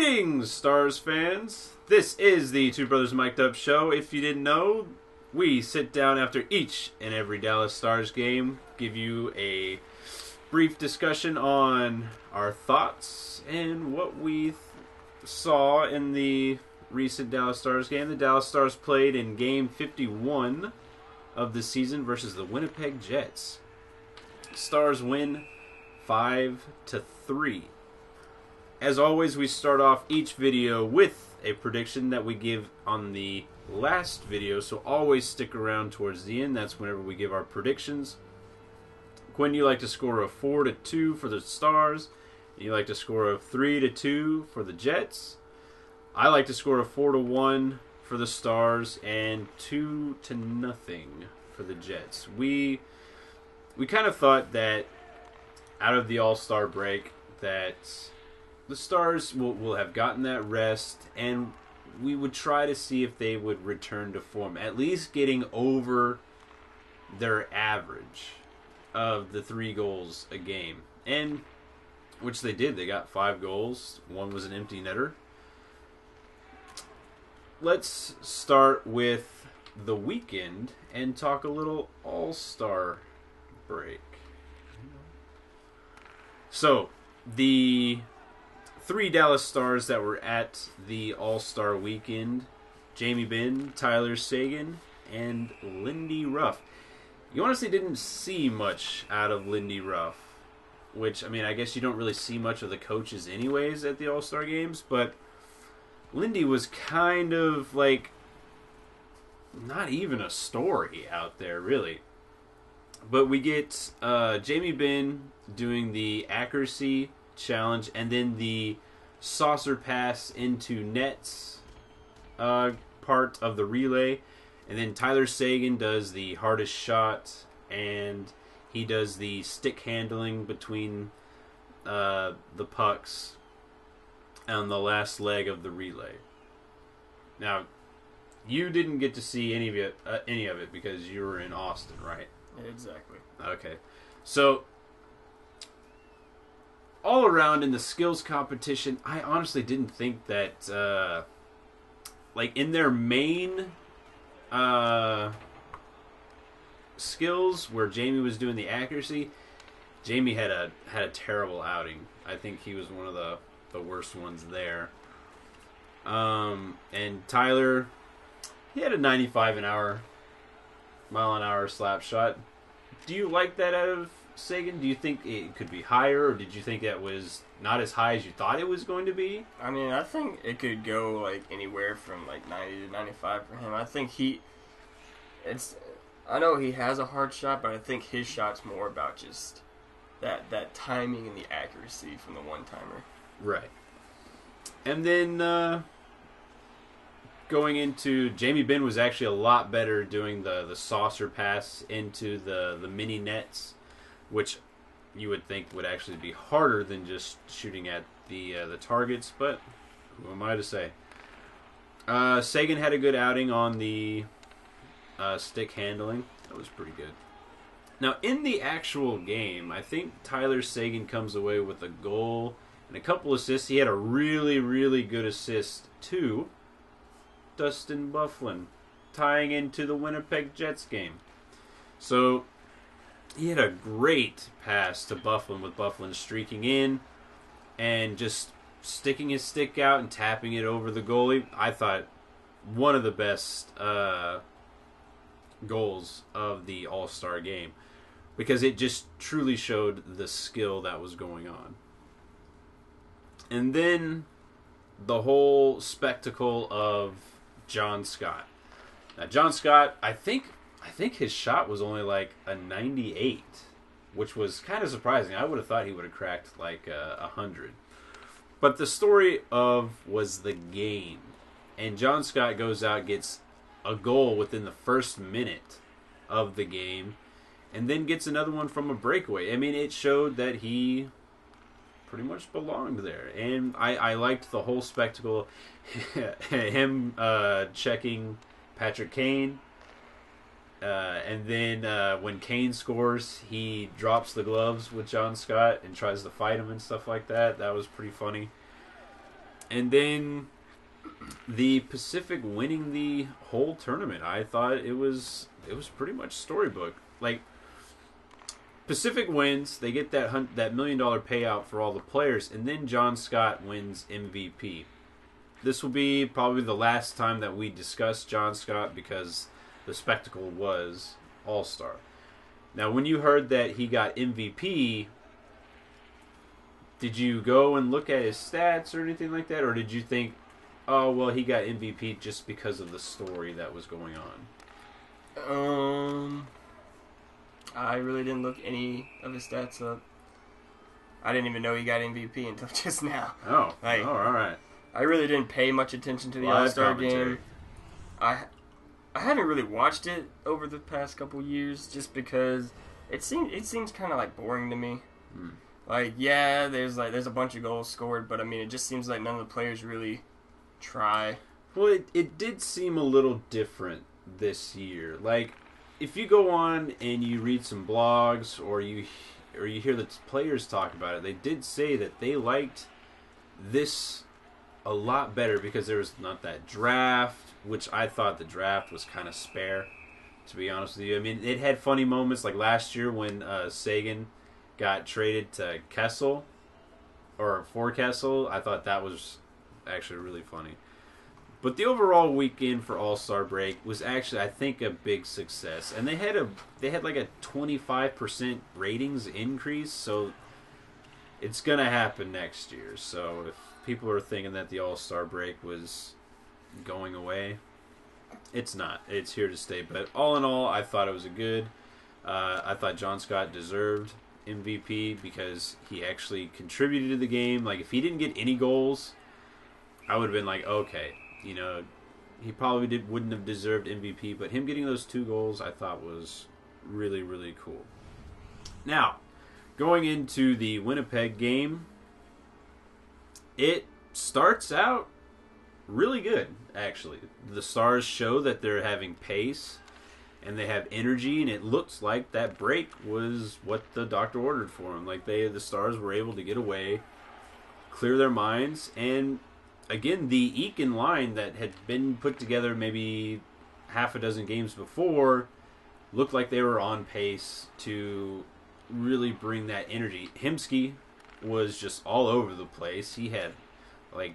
Greetings, Stars fans. This is the Two Brothers Mic'd Up show. If you didn't know, we sit down after each and every Dallas Stars game, give you a brief discussion on our thoughts and what we th- saw in the recent Dallas Stars game. The Dallas Stars played in game 51 of the season versus the Winnipeg Jets. Stars win 5 to 3. As always, we start off each video with a prediction that we give on the last video, so always stick around towards the end. That's whenever we give our predictions. Quinn, you like to score a 4 to 2 for the Stars. You like to score a 3 to 2 for the Jets. I like to score a 4 to 1 for the Stars and 2 to nothing for the Jets. We we kind of thought that out of the All-Star break that the Stars will, will have gotten that rest and we would try to see if they would return to form, at least getting over their average of the three goals a game. And which they did. They got five goals. One was an empty netter. Let's start with the weekend and talk a little All Star break. So, the three Dallas Stars that were at the All Star weekend Jamie Benn, Tyler Seguin, and Lindy Ruff. You honestly didn't see much out of Lindy Ruff, which, I mean, I guess you don't really see much of the coaches, anyways, at the All Star games, but Lindy was kind of like not even a story out there, really. But we get uh, Jamie Benn doing the accuracy challenge and then the saucer pass into nets uh, part of the relay. And then Tyler Seguin does the hardest shot and he does the stick handling between uh, the pucks on the last leg of the relay. Now, you didn't get to see any of it, uh, any of it because you were in Austin, right? Exactly. Okay. So all around in the skills competition, I honestly didn't think that uh like in their main uh skills where Jamie was doing the accuracy, Jamie had a had a terrible outing. I think he was one of the the worst ones there. Um and Tyler he had a 95 an hour mile an hour slap shot. Do you like that out of Seguin? Do you think it could be higher, or did you think that was not as high as you thought it was going to be? I mean, I think it could go like anywhere from like 90 to 95 for him. I think he it's I know he has a hard shot, but I think his shot's more about just that that timing and the accuracy from the one-timer. Right. And then uh, going into Jamie Benn was actually a lot better doing the the saucer pass into the the mini nets, which you would think would actually be harder than just shooting at the uh, the targets. But who am I to say? Uh, Seguin had a good outing on the uh, stick handling. That was pretty good. Now, in the actual game, I think Tyler Seguin comes away with a goal and a couple assists. He had a really, really good assist too. Dustin Byfuglien, tying into the Winnipeg Jets game. So he had a great pass to Byfuglien with Byfuglien streaking in and just sticking his stick out and tapping it over the goalie. I thought one of the best uh, goals of the All Star game because it just truly showed the skill that was going on. And then the whole spectacle of John Scott. Now, John Scott, I think, I think his shot was only like a 98, which was kind of surprising. I would have thought he would have cracked like a, a hundred. But the story of was the game, and John Scott goes out gets a goal within the first minute of the game, and then gets another one from a breakaway. I mean, it showed that he pretty much belonged there. And I, I liked the whole spectacle. Him uh, checking Patrick Kane. Uh, and then uh, when Kane scores, he drops the gloves with John Scott and tries to fight him and stuff like that. That was pretty funny. And then the Pacific winning the whole tournament. I thought it was it was pretty much storybook. Like Pacific wins, they get that hun- that million dollar payout for all the players, and then John Scott wins MVP. This will be probably the last time that we discuss John Scott because the spectacle was All Star. Now, when you heard that he got MVP, did you go and look at his stats or anything like that, or did you think, oh well, he got MVP just because of the story that was going on? Um, I really didn't look any of his stats up. I didn't even know he got MVP until just now. Oh, Like- oh, all right. I really didn't pay much attention to the All Star game. I I haven't really watched it over the past couple years just because it seems it seems kind of like boring to me. Hmm. Like yeah, there's like there's a bunch of goals scored, but I mean it just seems like none of the players really try. Well, it, it did seem a little different this year. Like, if you go on and you read some blogs or you or you hear the players talk about it, they did say that they liked this a lot better because there was not that draft, which I thought the draft was kind of spare. To be honest with you, I mean, it had funny moments like last year when uh, Seguin got traded to Kessel or for Kessel. I thought that was actually really funny. But the overall weekend for All Star Break was actually, I think, a big success, and they had a they had like a twenty five percent ratings increase, so it's gonna happen next year. So if people are thinking that the All Star Break was going away, it's not. It's here to stay. But all in all, I thought it was a good. Uh, I thought John Scott deserved MVP because he actually contributed to the game. Like if he didn't get any goals, I would have been like, okay, you know, he probably did wouldn't have deserved MVP, but him getting those two goals, I thought was really really cool. Now, going into the Winnipeg game, it starts out really good. Actually, the Stars show that they're having pace and they have energy, and it looks like that break was what the doctor ordered for them. Like they, the Stars were able to get away, clear their minds, and again, the Eakin line that had been put together maybe half a dozen games before looked like they were on pace to really bring that energy. Hemsky was just all over the place. He had like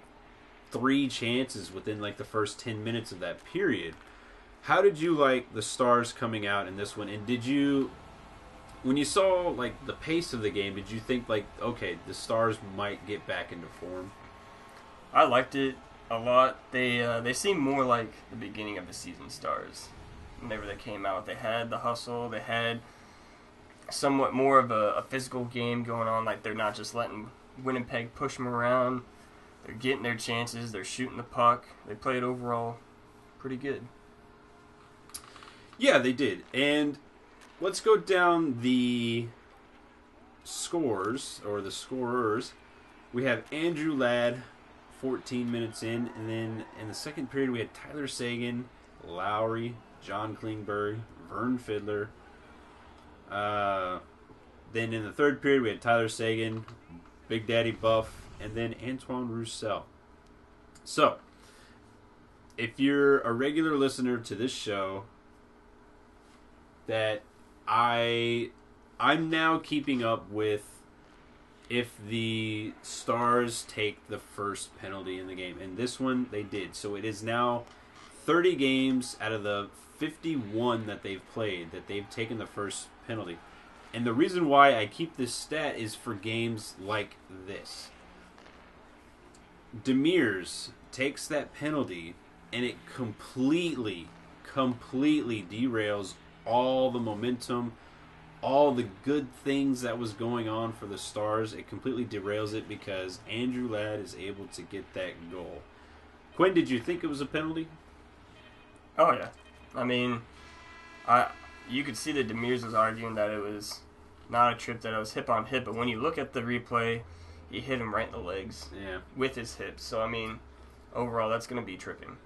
three chances within like the first 10 minutes of that period. How did you like the Stars coming out in this one? And did you when you saw like the pace of the game, did you think like okay, the Stars might get back into form? I liked it a lot. They uh, they seem more like the beginning of the season stars. Whenever they came out, they had the hustle. They had somewhat more of a, a physical game going on. Like they're not just letting Winnipeg push them around. They're getting their chances. They're shooting the puck. They played overall pretty good. Yeah, they did. And let's go down the scores or the scorers. We have Andrew Ladd, 14 minutes in, and then in the second period we had Tyler Seguin, Lowry, John Klingberg, Vern Fiddler. Uh, then in the third period we had Tyler Seguin, Big Daddy Buff, and then Antoine Roussel. So, if you're a regular listener to this show, that I I'm now keeping up with if the Stars take the first penalty in the game. And this one they did. So it is now 30 games out of the 51 that they've played that they've taken the first penalty. And the reason why I keep this stat is for games like this. Demers takes that penalty and it completely, completely derails all the momentum, all the good things that was going on for the Stars. It completely derails it because Andrew Ladd is able to get that goal. Quinn, did you think it was a penalty? Oh yeah, I mean, I you could see that Demers was arguing that it was not a trip that it was hip on hip, but when you look at the replay, he hit him right in the legs Yeah. with his hips. So I mean, overall, that's going to be tripping.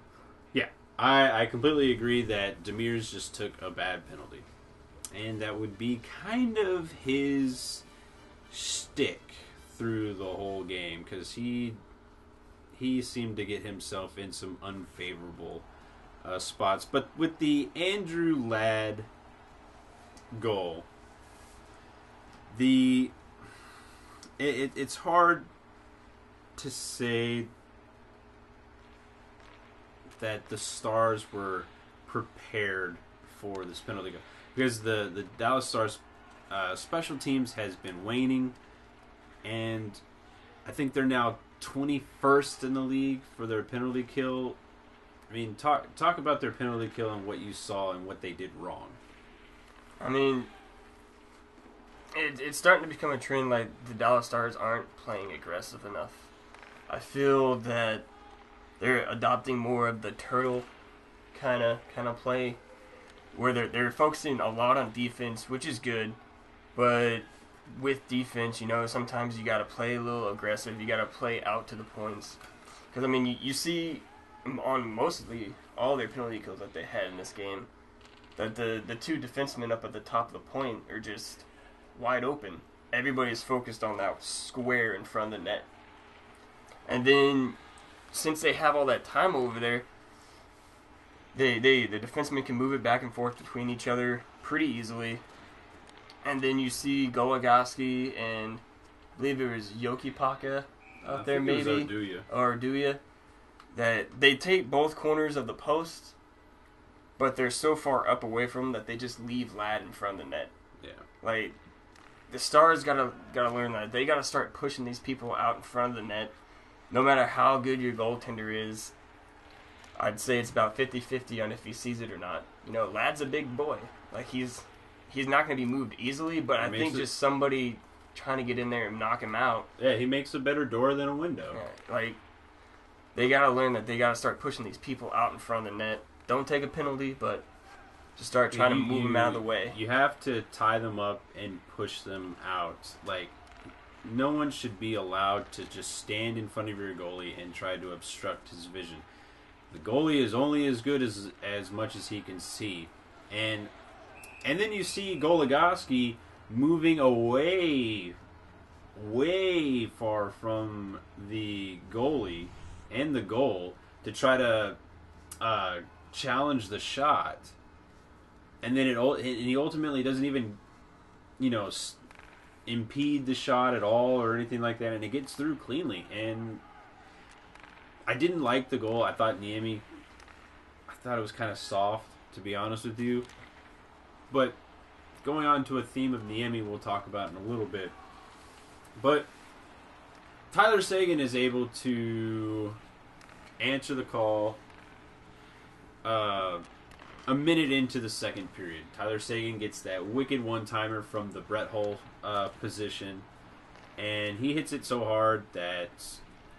Yeah. I, I completely agree that Demers just took a bad penalty. And that would be kind of his stick through the whole game because he he seemed to get himself in some unfavorable uh, spots. But with the Andrew Ladd goal, the it, it, it's hard to say that the Stars were prepared for this penalty goal because the the Dallas Stars uh, special teams has been waning, and I think they're now 21st in the league for their penalty kill. I mean, talk talk about their penalty kill and what you saw and what they did wrong. I mean, it, it's starting to become a trend. Like the Dallas Stars aren't playing aggressive enough. I feel that they're adopting more of the turtle kind of kind of play, where they're they're focusing a lot on defense, which is good, but with defense, you know, sometimes you got to play a little aggressive. You got to play out to the points, because I mean, you, you see on mostly all their penalty kills that they had in this game, that the the two defensemen up at the top of the point are just wide open. Everybody's focused on that square in front of the net. And then since they have all that time over there, they they the defensemen can move it back and forth between each other pretty easily. And then you see Goligoski and I believe it was Jokipakka out I there maybe Oduya. or Duya that they take both corners of the post, but they're so far up away from them that they just leave Ladd in front of the net. Yeah. Like the Stars gotta gotta learn that they gotta start pushing these people out in front of the net. No matter how good your goaltender is, I'd say it's about 50-50 on if he sees it or not. You know, Ladd's a big boy. Like he's he's not gonna be moved easily, but He I think it- just somebody trying to get in there and knock him out Yeah, he makes a better door than a window. yeah, like they gotta learn that they gotta start pushing these people out in front of the net. Don't take a penalty, but just start trying to You- move them out of the way. You have to tie them up and push them out. Like, no one should be allowed to just stand in front of your goalie and try to obstruct his vision. The goalie is only as good as as much as he can see, and and then you see Goligoski moving away, way far from the goalie and the goal to try to uh, challenge the shot and then it and he ultimately doesn't even you know impede the shot at all or anything like that and it gets through cleanly. And I didn't like the goal. I thought Niemi I thought it was kind of soft to be honest with you. But going on to a theme of Niemi we'll talk about in a little bit. But Tyler Seguin is able to answer the call uh a minute into the second period. Tyler Seguin gets that wicked one timer from the Brett Hull uh, position, and he hits it so hard that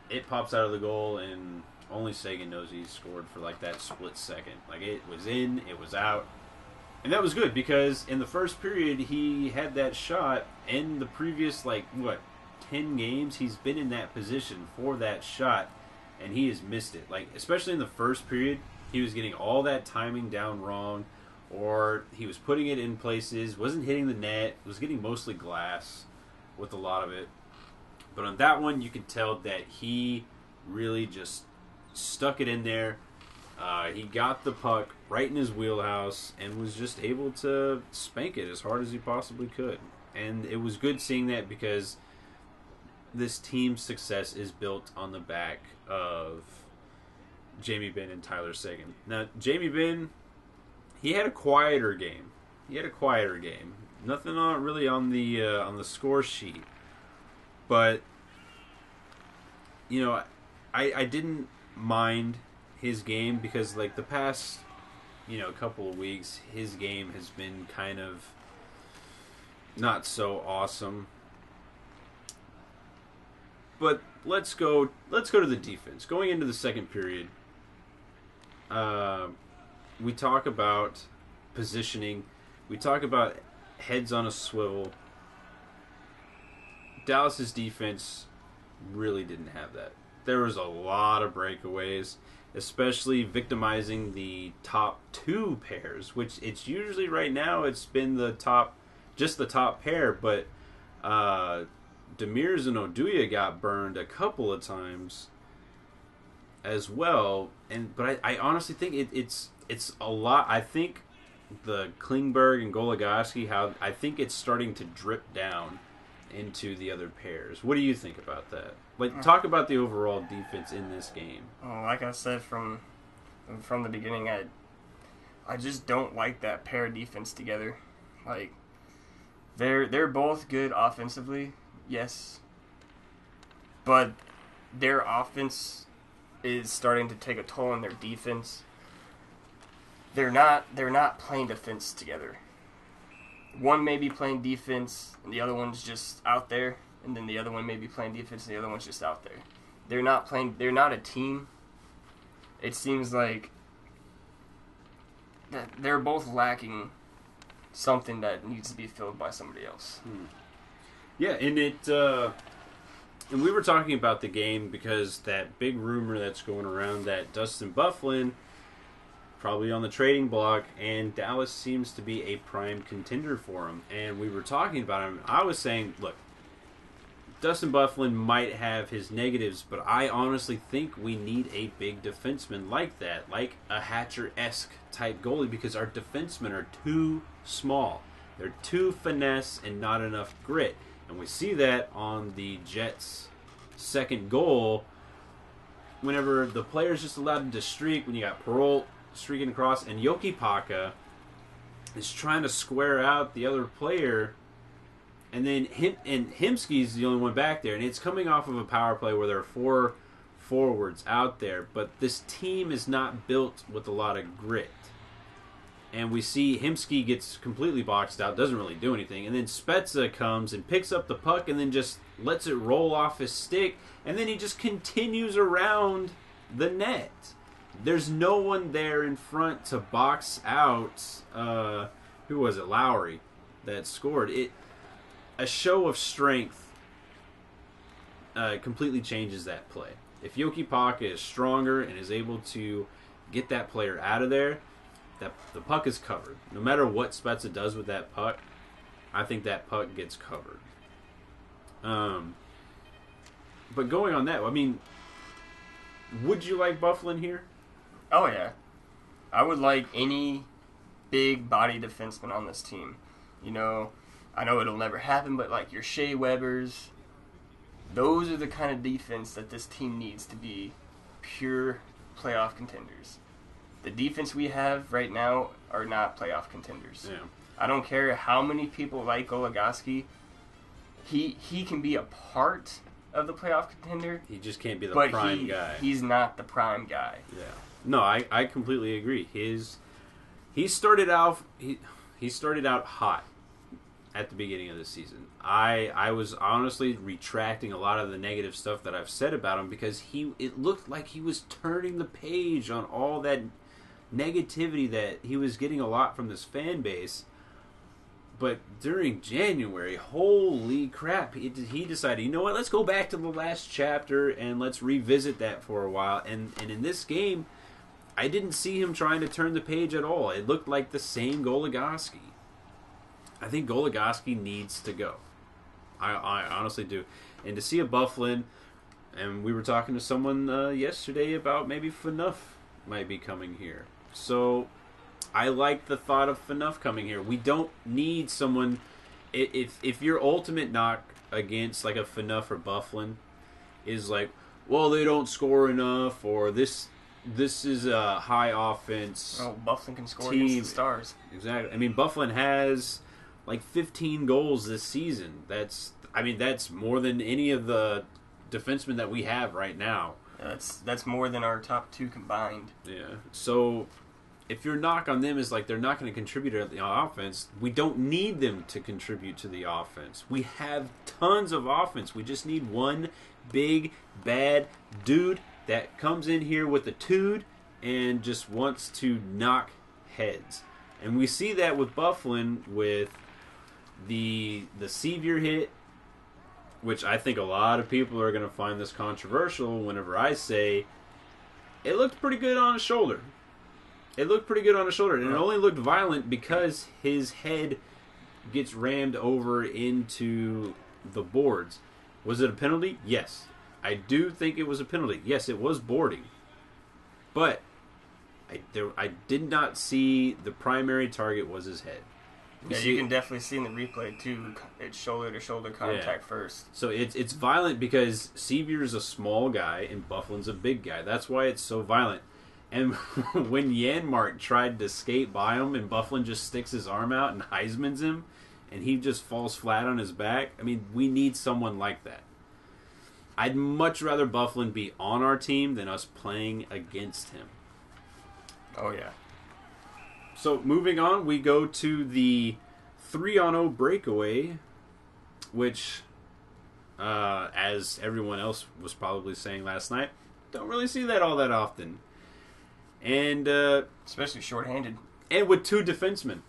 it pops out of the goal, and only Seguin knows he scored for like that split second. Like it was in, it was out, and that was good because in the first period he had that shot. In the previous like what ten games, he's been in that position for that shot, and he has missed it. Like especially in the first period, he was getting all that timing down wrong, or he was putting it in places, wasn't hitting the net, was getting mostly glass with a lot of it. But on that one, you could tell that he really just stuck it in there. Uh, he got the puck right in his wheelhouse and was just able to spank it as hard as he possibly could. And it was good seeing that because this team's success is built on the back of Jamie Benn and Tyler Seguin. Now, Jamie Benn, he had a quieter game. He had a quieter game. Nothing on really on the uh, on the score sheet, but you know, I I didn't mind his game because like the past you know couple of weeks, his game has been kind of not so awesome. But let's go. Let's go to the defense. Going into the second period, uh, we talk about positioning. We talk about heads on a swivel. Dallas's defense really didn't have that. There was a lot of breakaways, especially victimizing the top two pairs, which it's usually right now it's been the top just the top pair, but uh Demers and Oduya got burned a couple of times as well. And but I, I honestly think it, it's it's a lot. I think the Klingberg and Goligoski, how I think it's starting to drip down into the other pairs. What do you think about that? Like, mm. talk about the overall defense in this game. Like I said from from the beginning, I I just don't like that pair defense together. Like they're they're both good offensively, yes, but their offense is starting to take a toll on their defense. They're not they're not playing defense together. One may be playing defense, and the other one's just out there, and then the other one may be playing defense, and the other one's just out there. They're not playing. They're not a team. It seems like that they're both lacking something that needs to be filled by somebody else. Yeah, and it uh and we were talking about the game because that big rumor that's going around that Dustin Byfuglien probably on the trading block and Dallas seems to be a prime contender for him. And we were talking about him. I was saying, look, Dustin Byfuglien might have his negatives, but I honestly think we need a big defenseman like that, like a Hatcher esque type goalie, because our defensemen are too small. They're too finesse and not enough grit. And we see that on the Jets' second goal. Whenever the players just allowed him to streak, when you got Perreault streaking across, and Jokipakka is trying to square out the other player and then him and Hemsky's the only one back there, and it's coming off of a power play where there are four forwards out there, but this team is not built with a lot of grit. And we see Hemsky gets completely boxed out, doesn't really do anything, and then Spezza comes and picks up the puck and then just lets it roll off his stick, and then he just continues around the net. There's no one there in front to box out. Uh, who was it? Lowry that scored it a show of strength uh, completely changes that play. If Jokipakka is stronger and is able to get that player out of there, that the puck is covered. No matter what Spezza does with that puck, I think that puck gets covered. Um, but going on that, I mean, would you like Byfuglien here? Oh yeah, I would like any big body defenseman on this team. You know, I know it'll never happen, but like your Shea Webbers, those are the kind of defense that this team needs to be pure playoff contenders. The defense we have right now are not playoff contenders. Yeah. I don't care how many people like Goligoski. He he can be a part of the playoff contender, He just can't be the but prime he, guy. he's not the prime guy. Yeah. No, I, I completely agree. His he started out he he started out hot at the beginning of the season. I I was honestly retracting a lot of the negative stuff that I've said about him because he it looked like he was turning the page on all that negativity that he was getting a lot from this fan base. But during January, holy crap, he, he decided, you know what, let's go back to the last chapter and let's revisit that for a while. And, and in this game, I didn't see him trying to turn the page at all. It looked like the same Goligoski. I think Goligoski needs to go. I, I honestly do. And to see a Byfuglien, and we were talking to someone uh, yesterday about maybe Phaneuf might be coming here. So I like the thought of Phaneuf coming here. We don't need someone. If if your ultimate knock against like a Phaneuf or Byfuglien is like, well, they don't score enough, or this this is a high offense. Oh, Byfuglien can score Team- against the Stars. Exactly. I mean, Byfuglien has like 15 goals this season. That's I mean, that's more than any of the defensemen that we have right now. That's that's more than our top two combined. Yeah. So if your knock on them is like they're not going to contribute to the offense, we don't need them to contribute to the offense. We have tons of offense. We just need one big bad dude that comes in here with a tude and just wants to knock heads. And we see that with Byfuglien with the the Sceviour hit which I think a lot of people are going to find this controversial whenever I say it looked pretty good on his shoulder. It looked pretty good on his shoulder, and it uh-huh. only looked violent because his head gets rammed over into the boards. Was it a penalty? Yes. I do think it was a penalty. Yes, it was boarding. but I there, I did not see the primary target was his head. We Yeah, see- you can definitely see in the replay too. It's shoulder to shoulder contact first. So it's it's violent because Sceviour's a small guy and Byfuglien's a big guy. That's why it's so violent. And when Janmark tried to skate by him and Byfuglien just sticks his arm out and Heisman's him and he just falls flat on his back, I mean, we need someone like that. I'd much rather Byfuglien be on our team than us playing against him. Oh yeah. So moving on, we go to the three on zero breakaway, which, uh, as everyone else was probably saying last night, don't really see that all that often. And uh, Especially shorthanded. and with two defensemen,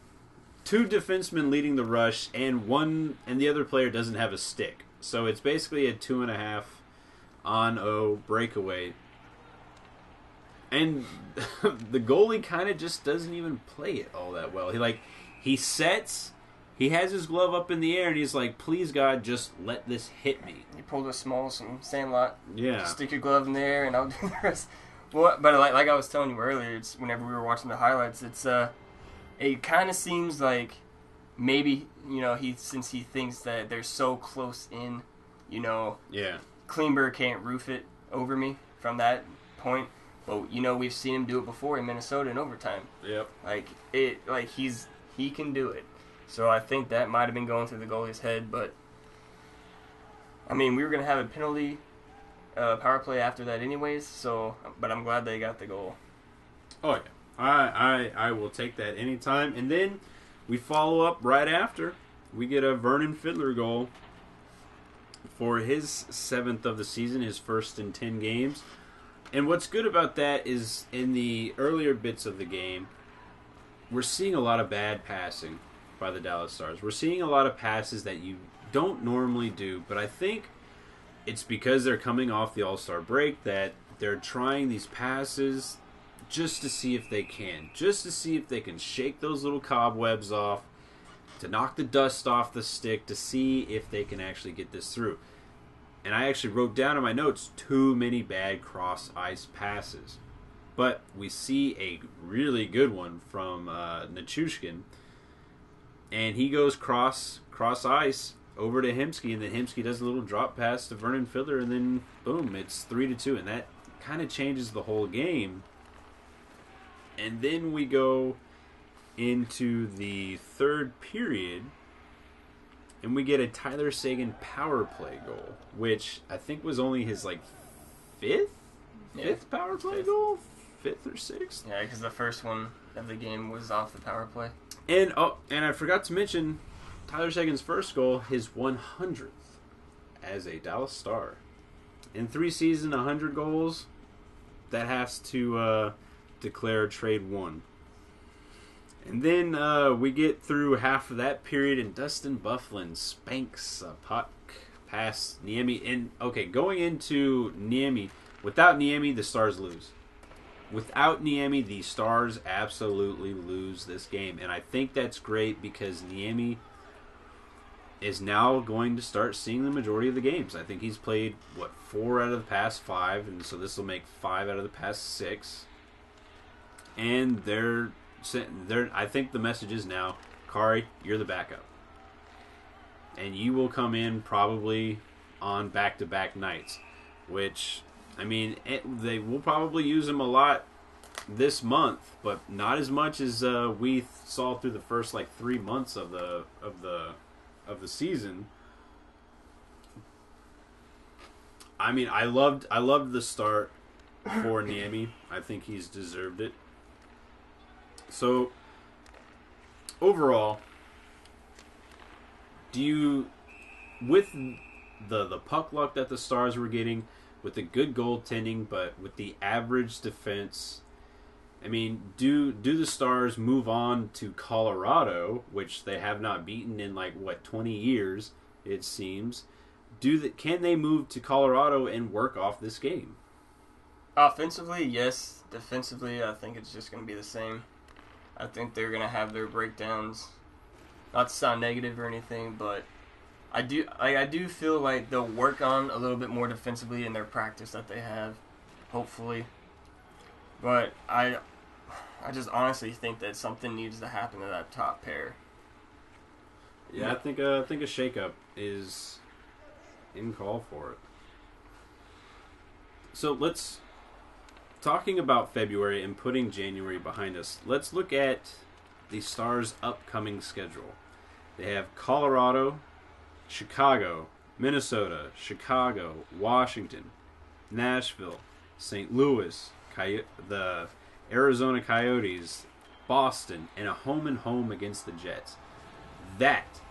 two defensemen leading the rush, and one and the other player doesn't have a stick. So it's basically a two and a half on O breakaway. And the goalie kind of just doesn't even play it all that well. He like he sets, he has his glove up in the air, and he's like, "Please God, just let this hit me." You pulled a small some sandlot. Yeah, Just stick your glove in there, and I'll do the rest. Well, but like like I was telling you earlier, it's whenever we were watching the highlights, it's uh, it kind of seems like maybe you know he since he thinks that they're so close in, you know, yeah, Klingberg can't roof it over me from that point. But you know we've seen him do it before in Minnesota in overtime. yep. Like it, like he's he can do it. So I think that might have been going through the goalie's head, but I mean we were gonna have a penalty uh, power play after that anyways. So, but I'm glad they got the goal. Oh yeah, I I I will take that anytime. And then we follow up right after. We get a Vernon Fiddler goal for his seventh of the season, his first in ten games. And what's good about that is in the earlier bits of the game, we're seeing a lot of bad passing by the Dallas Stars. We're seeing a lot of passes that you don't normally do, but I think it's because they're coming off the All Star break that they're trying these passes just to see if they can, just to see if they can shake those little cobwebs off, to knock the dust off the stick, to see if they can actually get this through. And I actually wrote down in my notes too many bad cross ice passes. But we see a really good one from uh, and he goes cross cross ice over to Hemsky, and then Hemsky does a little drop pass to Vernon Fiddler, and then boom, it's three to two, and that kind of changes the whole game. And then we go into the third period, and we get a Tyler Seguin power play goal, which I think was only his like fifth, Yeah. fifth power play Fifth. goal, fifth or sixth. Yeah, because the first one of the game was off the power play. And oh, and I forgot to mention Tyler Seguin's first goal, his 100th as a Dallas Star. In three seasons, 100 goals. That has to uh, declare trade one. And then uh, we get through half of that period, and Dustin Byfuglien spanks a puck past Niemi. And okay, going into Niemi, without Niemi, the Stars lose. Without Niemi, the Stars absolutely lose this game, and I think that's great because Niemi is now going to start seeing the majority of the games. I think he's played what four out of the past five, and so this will make five out of the past six. And they're they're. I think the message is now, Kari, you're the backup, and you will come in probably on back-to-back nights, which I mean, it, they will probably use him a lot this month, but not as much as uh, we saw through the first like three months of the of the of the season. I mean, I loved I loved the start for Niemi. I think he's deserved it. So overall, do you with the the puck luck that the Stars were getting, with the good goaltending, but with the average defense. I mean, do do the Stars move on to Colorado, which they have not beaten in like what twenty years? It seems. Do the, can they move to Colorado and work off this game? Offensively, yes. Defensively, I think it's just going to be the same. I think they're going to have their breakdowns. Not to sound negative or anything, but I do I do feel like they'll work on a little bit more defensively in their practice that they have, hopefully. But I, I just honestly think that something needs to happen to that top pair. Yeah, I think uh, I think a shakeup is in call for it. So let's talking about February and putting January behind us. Let's look at the Stars' upcoming schedule. They have Colorado, Chicago, Minnesota, Chicago, Washington, Nashville, St. Louis, Coy- the Arizona Coyotes, Boston, and a home and home against the Jets. That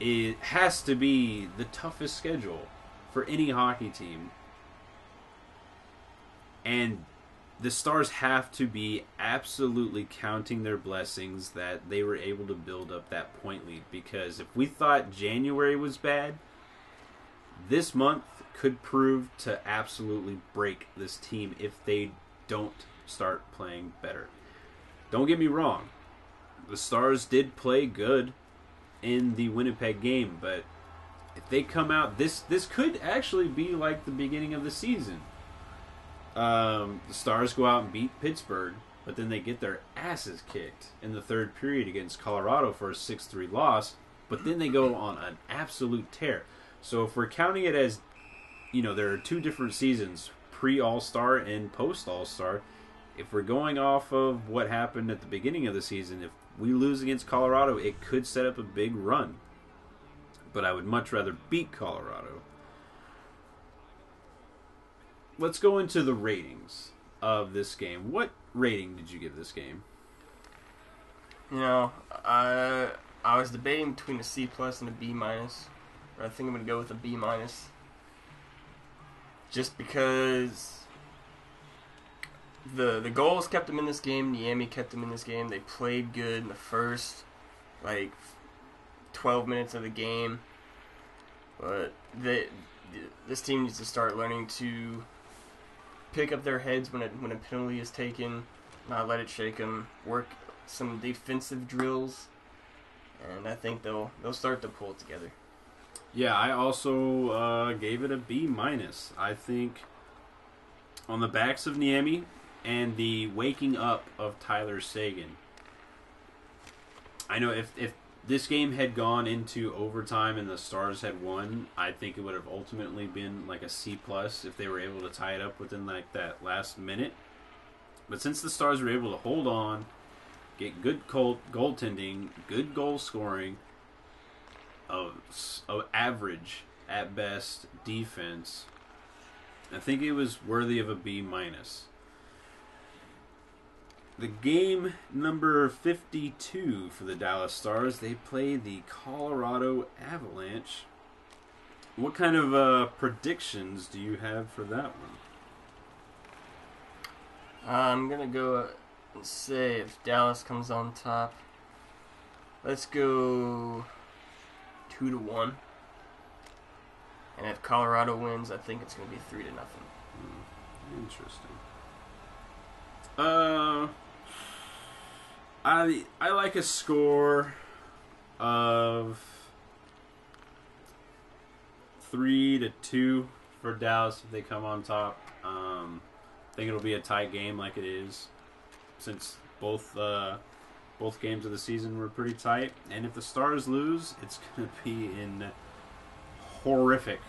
it has to be the toughest schedule for any hockey team. And the Stars have to be absolutely counting their blessings that they were able to build up that point lead because if we thought January was bad, this month could prove to absolutely break this team if they don't start playing better. Don't get me wrong. The Stars did play good in the Winnipeg game, but if they come out this this could actually be like the beginning of the season. Um, the Stars go out and beat Pittsburgh, but then they get their asses kicked in the third period against Colorado for a 6-3 loss, but then they go on an absolute tear. So if we're counting it as you know, there are two different seasons, pre All-Star and post All-Star. If we're going off of what happened at the beginning of the season, if we lose against Colorado, it could set up a big run. But I would much rather beat Colorado. Let's go into the ratings of this game. What rating did you give this game? You know, I I was debating between a C plus and a B minus, I think I'm gonna go with a B minus. Just because the the goals kept them in this game, Niemi kept them in this game. They played good in the first like 12 minutes of the game, but this team needs to start learning to pick up their heads when a, when a penalty is taken, not let it shake them. Work some defensive drills, and I think they'll they'll start to pull together. Yeah, I also uh, gave it a B minus. I think on the backs of Niemi and the waking up of Tyler Seguin. I know if if this game had gone into overtime and the Stars had won, I think it would have ultimately been like a C plus if they were able to tie it up within like that last minute. But since the Stars were able to hold on, get good goal goaltending, good goal scoring, of, average at best defense, I think it was worthy of a B minus. The game number 52 for the Dallas Stars, they play the Colorado Avalanche. What kind of uh, predictions do you have for that one? I'm gonna go and say if Dallas comes on top, let's go two to one. And if Colorado wins, I think it's gonna be three to nothing. Interesting. Uh, I I like a score of three to two for Dallas if they come on top. Um, I think it'll be a tight game like it is, since both uh, both games of the season were pretty tight. And if the Stars lose, it's going to be in horrific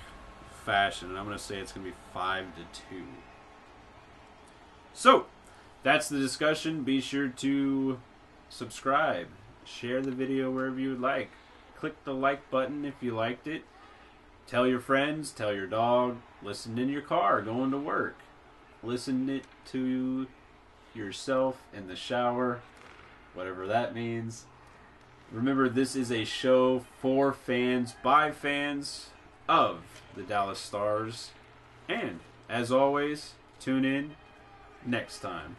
fashion. And I'm going to say it's going to be five to two. So that's the discussion. Be sure to subscribe, share the video wherever you would like. Click the like button if you liked it. Tell your friends, tell your dog, listen in your car going to work. Listen it to yourself in the shower, whatever that means. Remember, this is a show for fans by fans of the Dallas Stars. And as always, tune in next time.